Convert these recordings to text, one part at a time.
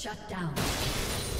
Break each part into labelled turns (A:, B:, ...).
A: Shut down.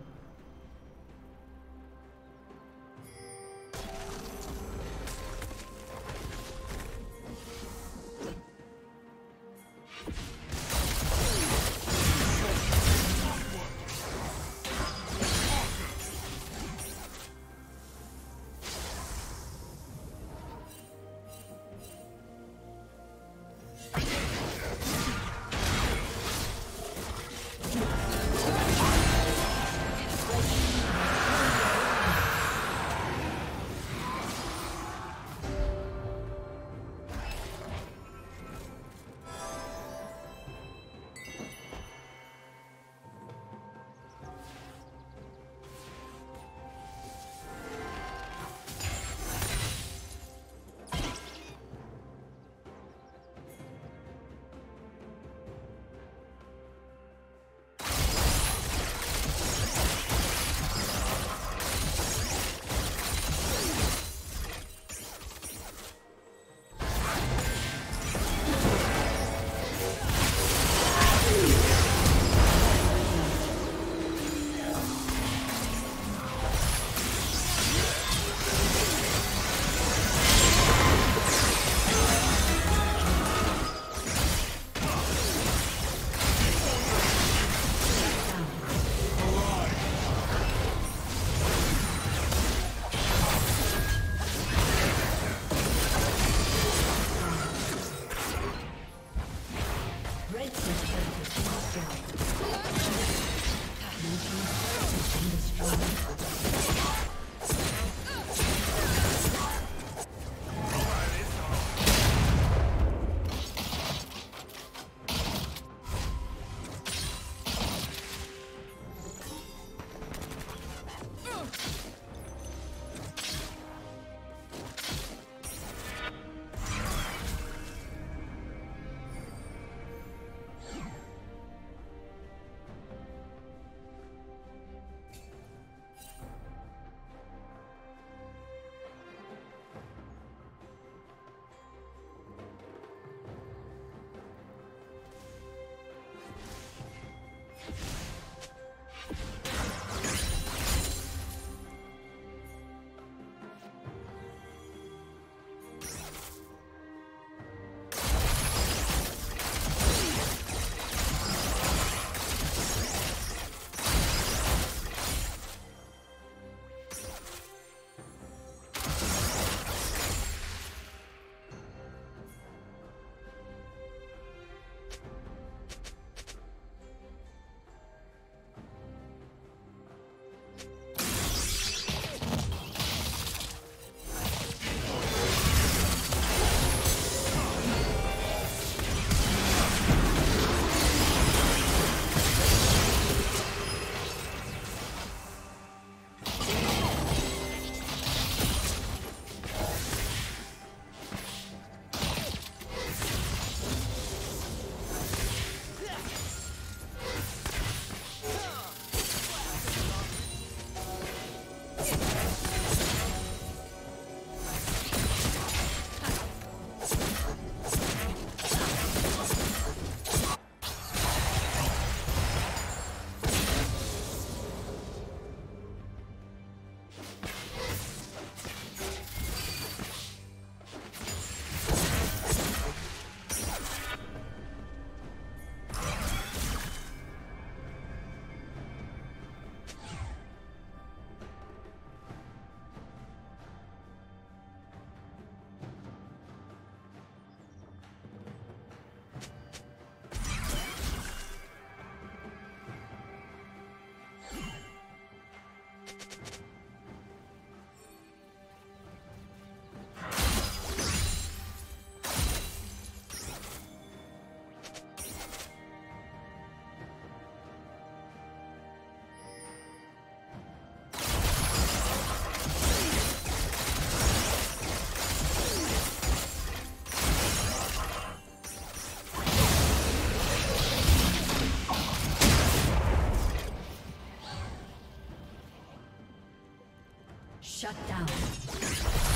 B: Shut down.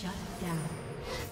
B: Shut down.